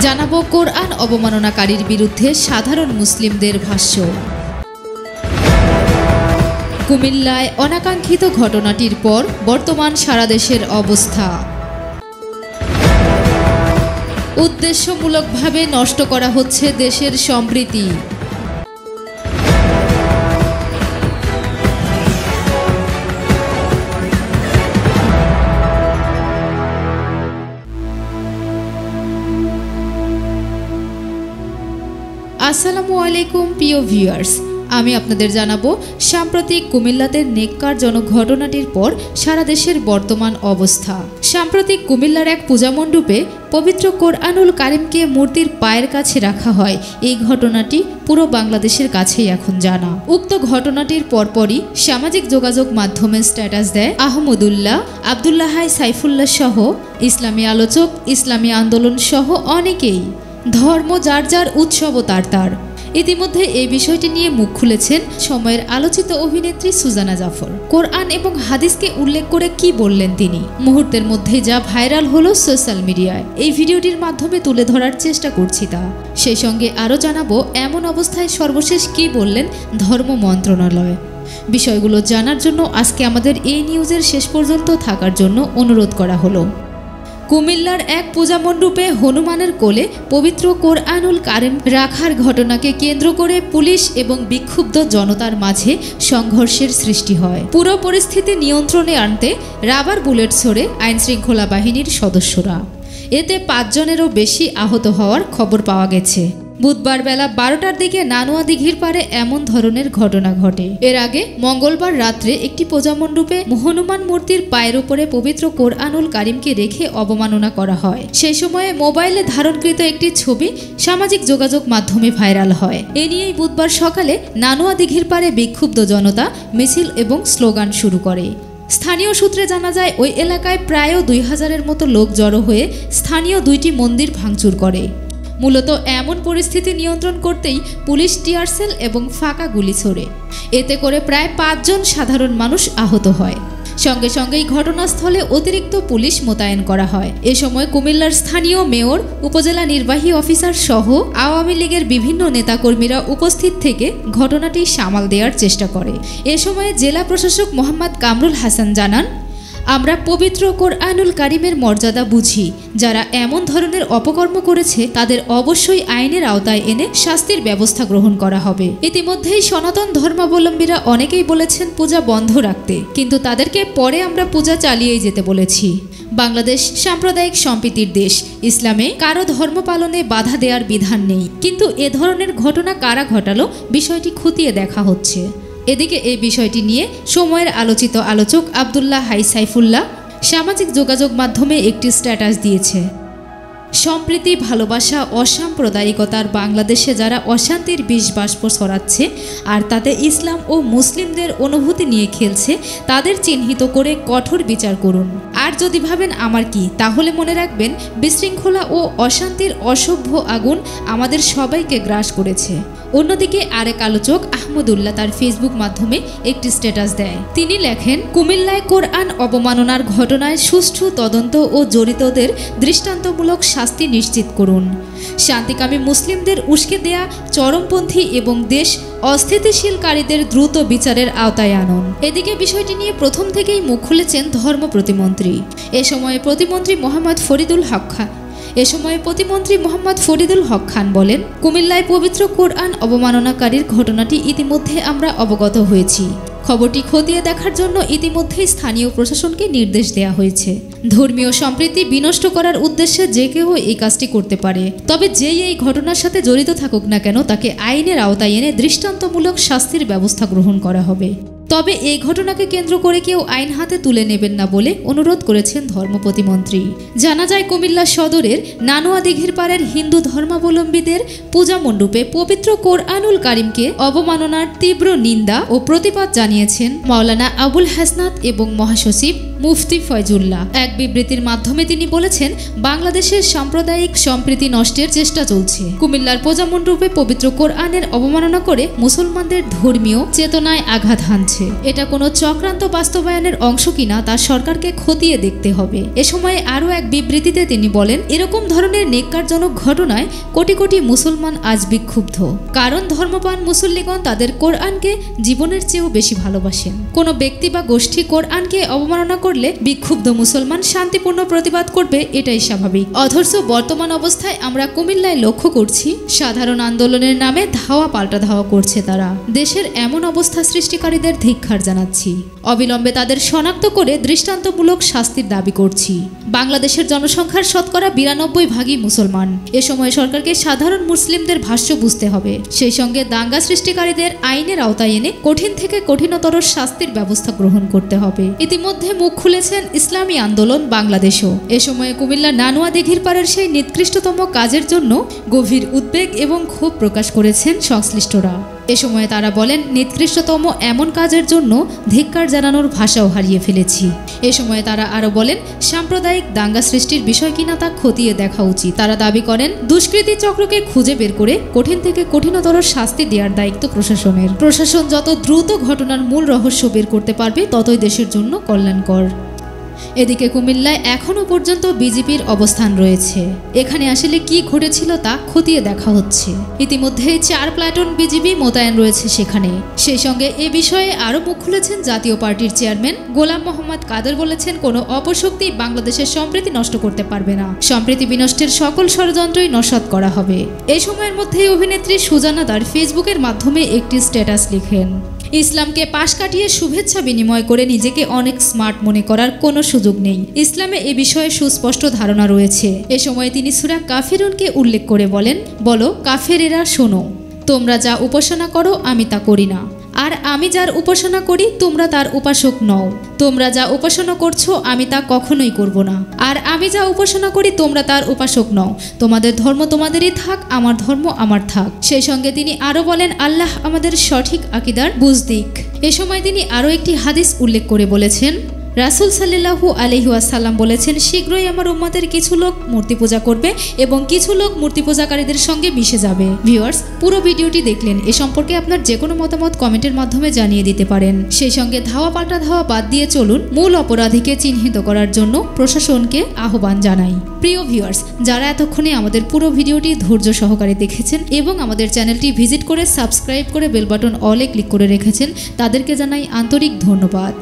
জানাব কোরআন অবমাননাকারীর বিরুদ্ধে সাধারণ মুসলিমদের ভাষ্য। কুমিল্লায় অনাকাঙ্ক্ষিত ঘটনাটির পর বর্তমান সারা দেশের অবস্থা। উদ্দেশ্যমূলকভাবে নষ্ট করা হচ্ছে দেশের সম্প্রীতি। আসসালামু আলাইকুম, প্রিয় ভিউয়ার্স। আমি আপনাদের জানাব, সাম্প্রতিক কুমিল্লাতে নেককারজনক ঘটনাটির পর সারা দেশের বর্তমান অবস্থা। সাম্প্রতিক কুমিল্লার এক পূজামণ্ডপে পবিত্র কোরআনুল কারিমকে মূর্তির পায়ের কাছে রাখা হয়। এই ঘটনাটি পুরো বাংলাদেশের কাছেই এখন জানা। উক্ত ঘটনাটির পরপরই সামাজিক যোগাযোগ মাধ্যমে স্ট্যাটাস দেয় আহমদুল্লাহ আবদুল্লাহাই সাইফুল্লাহ সহ ইসলামী আলোচক, ইসলামী আন্দোলন সহ অনেকেই। ধর্ম যার যার উৎসব তার তার। ইতিমধ্যে এই বিষয়টি নিয়ে মুখ খুলেছেন সময়ের আলোচিত অভিনেত্রী সুজানা জাফর। কোরআন এবং হাদিসকে উল্লেখ করে কি বললেন তিনি? মুহূর্তের মধ্যে যা ভাইরাল হলো সোশ্যাল মিডিয়ায়। এই ভিডিওটির মাধ্যমে তুলে ধরার চেষ্টা করছি তা। সেই সঙ্গে আরও জানাব, এমন অবস্থায় সর্বশেষ কি বললেন ধর্ম মন্ত্রণালয়? বিষয়গুলো জানার জন্য আজকে আমাদের এই নিউজের শেষ পর্যন্ত থাকার জন্য অনুরোধ করা হলো। কুমিল্লার এক পূজা মণ্ডপে হনুমানের কোলে পবিত্র কোরআনুল কারিম রাখার ঘটনাকে কেন্দ্র করে পুলিশ এবং বিক্ষুব্ধ জনতার মাঝে সংঘর্ষের সৃষ্টি হয়। পুরো পরিস্থিতি নিয়ন্ত্রণে আনতে রাবার বুলেট ছড়ে আইনশৃঙ্খলা বাহিনীর সদস্যরা। এতে পাঁচজনেরও বেশি আহত হওয়ার খবর পাওয়া গেছে। বুধবার বেলা বারোটার দিকে নানুয়া দিঘির পারে এমন ধরনের ঘটনা ঘটে। এর আগে মঙ্গলবার রাত্রে একটি পূজামণ্ডপে হনুমান মূর্তির পায়ের উপরে পবিত্র কোরআনুল কারিমকে রেখে অবমাননা করা হয়। সেই সময়ে মোবাইলে ধারণকৃত একটি ছবি সামাজিক যোগাযোগ মাধ্যমে ভাইরাল হয়। এ নিয়েই বুধবার সকালে নানুয়া দিঘির পারে বিক্ষুব্ধ জনতা মিছিল এবং স্লোগান শুরু করে। স্থানীয় সূত্রে জানা যায়, ওই এলাকায় প্রায় দুই হাজারের মতো লোক জড়ো হয়ে স্থানীয় দুইটি মন্দির ভাঙচুর করে। মূলত এমন পরিস্থিতি নিয়ন্ত্রণ করতেই পুলিশ টিয়ারসেল এবং ফাঁকা গুলি ছোড়ে। এতে করে প্রায় পাঁচজন সাধারণ মানুষ আহত হয়। সঙ্গে সঙ্গেই ঘটনাস্থলে অতিরিক্ত পুলিশ মোতায়েন করা হয়। এ সময় কুমিল্লার স্থানীয় মেয়র, উপজেলা নির্বাহী অফিসার সহ আওয়ামী লীগের বিভিন্ন নেতাকর্মীরা উপস্থিত থেকে ঘটনাটি সামাল দেওয়ার চেষ্টা করে। এ সময়ে জেলা প্রশাসক মোহাম্মদ কামরুল হাসান জানান আমরা পবিত্র কোরআনুল কারিমের মর্যাদা বুঝি। যারা এমন ধরনের অপকর্ম করেছে, তাদের অবশ্যই আইনের আওতায় এনে শাস্তির ব্যবস্থা গ্রহণ করা হবে। ইতিমধ্যেই সনাতন ধর্মাবলম্বীরা অনেকেই বলেছেন পূজা বন্ধ রাখতে। কিন্তু তাদেরকে পরে আমরা পূজা চালিয়েই যেতে বলেছি। বাংলাদেশ সাম্প্রদায়িক সম্প্রীতির দেশ। ইসলামে কারও ধর্ম পালনে বাধা দেওয়ার বিধান নেই। কিন্তু এ ধরনের ঘটনা কারা ঘটালো, বিষয়টি খতিয়ে দেখা হচ্ছে। এদিকে এই বিষয়টি নিয়ে সময়ের আলোচিত আলোচক আবদুল্লাহ হাই সাইফুল্লাহ সামাজিক যোগাযোগ মাধ্যমে একটি স্ট্যাটাস দিয়েছে। সম্প্রীতি, ভালোবাসা, অসাম্প্রদায়িকতার বাংলাদেশে যারা অশান্তির বিষ বাষ্প ছড়াচ্ছে আর তাতে ইসলাম ও মুসলিমদের অনুভূতি নিয়ে খেলছে, তাদের চিহ্নিত করে কঠোর বিচার করুন। আর যদি ভাবেন আমার কি, তাহলে মনে রাখবেন, বিশৃঙ্খলা ও অশান্তির অসভ্য আগুন আমাদের সবাইকে গ্রাস করেছে। অন্যদিকে আরেক আলোচক আহমদুল্লাহ তার ফেসবুক মাধ্যমে একটি স্ট্যাটাস দেয়। তিনি লেখেন, কুমিল্লায় কোরআন অবমাননার ঘটনায় সুষ্ঠু তদন্ত ও জড়িতদের দৃষ্টান্তমূলক শাস্তি নিশ্চিত করুন। শান্তিকামী মুসলিমদের উস্কে দেয়া চরমপন্থী এবং দেশ অস্থিতিশীলকারীদের দ্রুত বিচারের আওতায় আনুন। এদিকে বিষয়টি নিয়ে প্রথম থেকেই মুখ খুলেছেন ধর্ম প্রতিমন্ত্রী। এ সময় প্রতিমন্ত্রী মোহাম্মদ ফরিদুল হক খান। এ সময় প্রতিমন্ত্রী মোহাম্মদ ফরিদুল হক খান বলেন, কুমিল্লায় পবিত্র কোরআন অবমাননাকারীর ঘটনাটি ইতিমধ্যে আমরা অবগত হয়েছি। খবরটি খতিয়ে দেখার জন্য ইতিমধ্যে স্থানীয় প্রশাসনকে নির্দেশ দেওয়া হয়েছে। ধর্মীয় সম্প্রীতি বিনষ্ট করার উদ্দেশ্যে যে কেউ এই কাজটি করতে পারে, তবে যেই এই ঘটনার সাথে জড়িত থাকুক না কেন, তাকে আইনের আওতায় এনে দৃষ্টান্তমূলক শাস্তির ব্যবস্থা গ্রহণ করা হবে। তবে এই ঘটনাকে কেন্দ্র করে কেউ আইন হাতে তুলে নেবেন না বলে অনুরোধ করেছেন ধর্ম প্রতিমন্ত্রী জানা যায়, কুমিল্লা সদরের নানুয়া দিঘির পাড়ের হিন্দু ধর্মাবলম্বীদের পূজা মণ্ডপে পবিত্র কোরআনুল কারিমকে অবমাননার তীব্র নিন্দা ও প্রতিবাদ জানিয়েছেন মাওলানা আবুল হাসনাত এবং মহাসচিব মুফতি ফয়জুল্লাহ। এক বিবৃতির মাধ্যমে তিনি বলেছেন, বাংলাদেশের সাম্প্রদায়িক সম্প্রীতি নষ্টের চেষ্টা চলছে। কুমিল্লার প্রজামণ্ডপে পবিত্র কোরআনের অবমাননা করে মুসলমানদের ধর্মীয় চেতনায় আঘাত হানছে। এটা কোনো চক্রান্ত বাস্তবায়নের অংশ কিনা তা সরকারকে খতিয়ে দেখতে হবে। এ সময় আরও এক বিবৃতিতে তিনি বলেন, এরকম ধরনের নেককারজনক ঘটনায় কোটি কোটি মুসলমান আজ বিক্ষুব্ধ। কারণ ধর্মপান মুসল্লিগণ তাদের কোরআনকে জীবনের চেয়েও বেশি ভালোবাসেন। কোনো ব্যক্তি বা গোষ্ঠী কোরআনকে অবমাননা করলে বিক্ষুব্ধ মুসলমান শান্তিপূর্ণ প্রতিবাদ করবে, এটাই স্বাভাবিক। অথচ বর্তমান অবস্থায় আমরা কুমিল্লায় লক্ষ্য করছি, সাধারণ আন্দোলনের নামে ধাওয়া পাল্টা ধাওয়া করছে তারা। দেশের এমন অবস্থা সৃষ্টিকারীদের ধিক্ষার জানাচ্ছি। অবিলম্বে তাদের শনাক্ত করে দৃষ্টান্তমূলক শাস্তির দাবি করছি। বাংলাদেশের জনসংখ্যার শতকরা বিরানব্বই ভাগই মুসলমান। এ সময় সরকারকে সাধারণ মুসলিমদের ভাষ্য বুঝতে হবে। সেই সঙ্গে দাঙ্গা সৃষ্টিকারীদের আইনের আওতায় এনে কঠিন থেকে কঠিনতর শাস্তির ব্যবস্থা গ্রহণ করতে হবে। ইতিমধ্যে মুখ খুলেছেন ইসলামী আন্দোলন বাংলাদেশও। এ সময়ে কুমিল্লা নানুয়া দিঘির পাড়ের সেই নিকৃষ্টতম কাজের জন্য গভীর উদ্বেগ এবং ক্ষোভ প্রকাশ করেছেন সংশ্লিষ্টরা। এ সময় তারা বলেন, নিকৃষ্টতম এমন কাজের জন্য ধিক্কার জানানোর ভাষাও হারিয়ে ফেলেছি। এ সময় তারা আরও বলেন, সাম্প্রদায়িক দাঙ্গা সৃষ্টির বিষয় কিনা তা খতিয়ে দেখা উচিত। তারা দাবি করেন, দুষ্কৃতী চক্রকে খুঁজে বের করে কঠিন থেকে কঠিনতর শাস্তি দেওয়ার দায়িত্ব প্রশাসনের। প্রশাসন যত দ্রুত ঘটনার মূল রহস্য বের করতে পারবে, ততই দেশের জন্য কল্যাণকর। এদিকে কুমিল্লায় এখনও পর্যন্ত বিজেপির অবস্থান রয়েছে। এখানে আসলে কি ঘটেছিল তা খতিয়ে দেখা হচ্ছে। ইতিমধ্যে চার প্লাটুন বিজিবি মোতায়েন রয়েছে সেখানে। সেই সঙ্গে এ বিষয়ে আরও মুখ খুলেছেন জাতীয় পার্টির চেয়ারম্যান গোলাম মোহাম্মদ কাদের বলেছেন, কোনো অপশক্তি বাংলাদেশের সম্প্রীতি নষ্ট করতে পারবে না। সম্প্রীতি বিনষ্টের সকল ষড়যন্ত্রই নস্বাত করা হবে। এই সময়ের মধ্যেই অভিনেত্রী সুজানা তার ফেসবুকের মাধ্যমে একটি স্ট্যাটাস লিখেন। ইসলামকে পাশ কাটিয়ে শুভেচ্ছা বিনিময় করে নিজেকে অনেক স্মার্ট মনে করার কোনো সুযোগ নেই। ইসলামে এ বিষয়ে সুস্পষ্ট ধারণা রয়েছে। এ সময় তিনি সুরা কাফিরুনকে উল্লেখ করে বলেন, বলো, কাফেরেরা শোনো। তোমরা যা উপাসনা করো, আমি তা করি না। আর আমি যার উপাসনা করি, তোমরা তার উপাসক নও। তোমরা যা উপাসনা করছ, আমি তা কখনোই করব না। আর আমি যা উপাসনা করি, তোমরা তার উপাসক নও। তোমাদের ধর্ম তোমাদেরই থাক, আমার ধর্ম আমার থাক। সেই সঙ্গে তিনি আরও বলেন, আল্লাহ আমাদের সঠিক আকিদার বুঝদিক। এ সময় তিনি আরও একটি হাদিস উল্লেখ করে বলেছেন রাসুল সাল্লাহু আলহিউসাল্লাম বলেছেন, শীঘ্রই আমার উম্মাদের কিছু লোক মূর্তি পূজা করবে এবং কিছু লোক মূর্তি পূজাকারীদের সঙ্গে মিশে যাবে। ভিউয়ার্স পুরো ভিডিওটি দেখলেন। এ সম্পর্কে আপনার যে কোনো মতামত কমেন্টের মাধ্যমে জানিয়ে দিতে পারেন। সেই সঙ্গে ধাওয়া পাল্টা ধাওয়া বাদ দিয়ে চলুন মূল অপরাধীকে চিহ্নিত করার জন্য প্রশাসনকে আহ্বান জানাই। প্রিয় ভিউয়ার্স যারা এতক্ষণে আমাদের পুরো ভিডিওটি ধৈর্য সহকারে দেখেছেন এবং আমাদের চ্যানেলটি ভিজিট করে সাবস্ক্রাইব করে বেল বাটন অলে ক্লিক করে রেখেছেন, তাদেরকে জানাই আন্তরিক ধন্যবাদ।